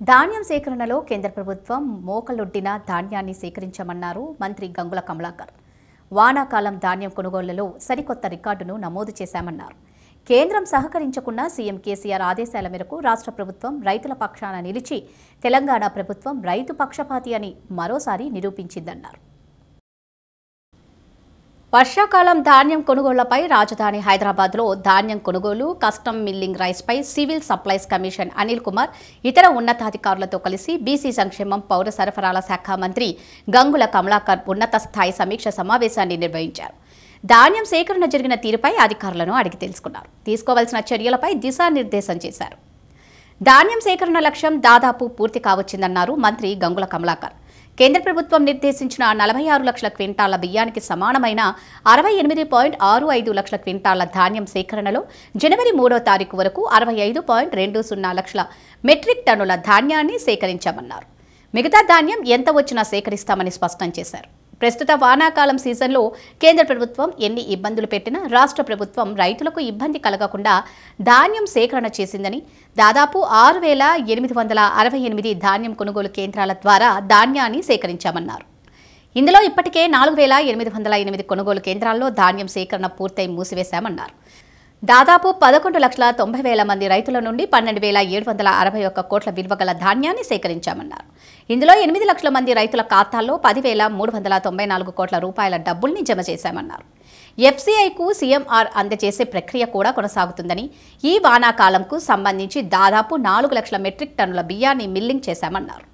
ధాన్యం సేకరణలో కేంద్ర ప్రభుత్వం మోకలొడ్డిన ధాన్యాన్ని సేకరించమన్నారు మంత్రి గంగుల కమలాకర్. వానాకాలం ధాన్యం కొనుగోళ్ళలో సరికొత్త రికార్డును నమోదు చేశామన్నారు. కేంద్రం సహకరించకుండా సీఎం కేసీఆర్ ఆదేశాల మేరకు రాష్ట్ర ప్రభుత్వం రైతుల పక్షాన నిలిచి తెలంగాణ ప్రభుత్వం రైతు పక్షపాతి అని మరోసారి నిరూపించిందన్నారు. వర్షాకాలం ధాన్యం కొనుగోళ్ళపై రాజధాని హైదరాబాద్లో ధాన్యం కొనుగోలు custom milling రైస్పై civil supplies commission Anil Kumar ఇతర ఉన్నతాధికారులతో కలిసి బీసీ సంక్షేమం పౌర సరఫరాల శాఖ మంత్రి గంగుల కమలాకర్ ఉన్నత స్థాయి సమీక్ష సమావేశాన్ని నిర్వహించారు. ధాన్యం సేకరణ జరిగిన తీరుపై అధికారులను అడిగి తెలుసుకున్నారు. తీసుకోవాల్సిన చర్యలపై దిశానిర్దేశం చేశారు. ధాన్యం సేకరణ లక్ష్యం దాదాపు పూర్తి కావచ్చిందన్నారు మంత్రి గంగుల కమలాకర్. కేంద్ర ప్రభుత్వం నిర్దేశించిన నలభై ఆరు లక్షల క్వింటాల బియ్యానికి సమానమైన అరవై ఎనిమిది పాయింట్ ఆరు ఐదు లక్షల క్వింటాల ధాన్యం సేకరణలో జనవరి మూడో తారీఖు వరకు అరవై ఐదు పాయింట్ రెండు సున్నా లక్షల మెట్రిక్ టన్నుల ధాన్యాన్ని సేకరించామన్నారు. మిగతా ధాన్యం ఎంత వచ్చినా సేకరిస్తామని స్పష్టం చేశారు. ప్రస్తుత వానాకాలం సీజన్లో కేంద్ర ప్రభుత్వం ఎన్ని ఇబ్బందులు పెట్టినా రాష్ట్ర ప్రభుత్వం రైతులకు ఇబ్బంది కలగకుండా ధాన్యం సేకరణ చేసిందని దాదాపు ఆరు వేల ఎనిమిది వందల అరవై ఎనిమిది ధాన్యం కొనుగోలు కేంద్రాల ద్వారా ధాన్యాన్ని సేకరించామన్నారు. ఇందులో ఇప్పటికే నాలుగు వేల ఎనిమిది వందల ఎనిమిది కొనుగోలు కేంద్రాల్లో ధాన్యం సేకరణ పూర్తయి మూసివేశామన్నారు. దాదాపు పదకొండు లక్షల తొంభై వేల మంది రైతుల నుండి పన్నెండు వేల ఏడు వందల అరవై ఒక్క కోట్ల విలువ గల ధాన్యాన్ని సేకరించామన్నారు. ఇందులో ఎనిమిది లక్షల మంది రైతుల ఖాతాల్లో పదివేల మూడు వందల తొంభై నాలుగు కోట్ల రూపాయల డబ్బుల్ని జమ చేశామన్నారు. ఎఫ్సీఐకు సీఎంఆర్ అందజేసే ప్రక్రియ కూడా కొనసాగుతుందని ఈ వానాకాలంకు సంబంధించి దాదాపు నాలుగు లక్షల మెట్రిక్ టన్నుల బియ్యాన్ని మిల్లింగ్ చేశామన్నారు.